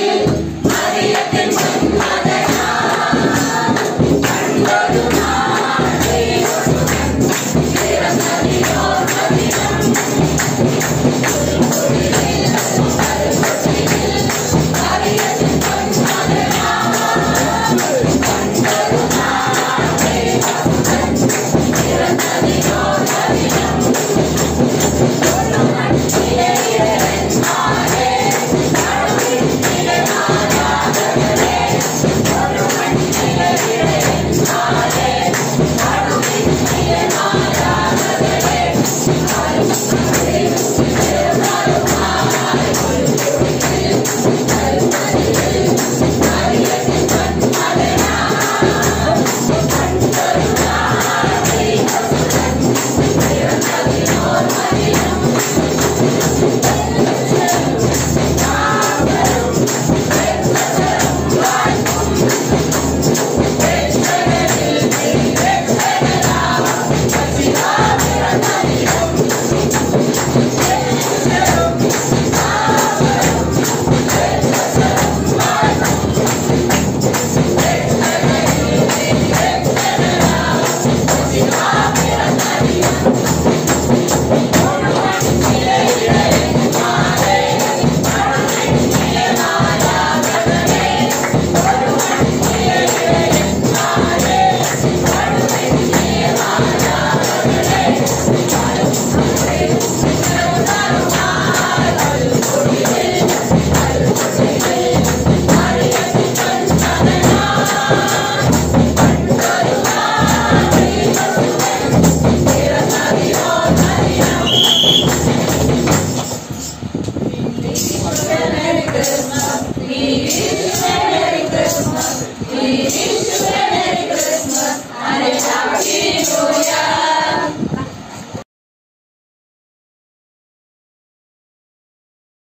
Happy 감사합니다.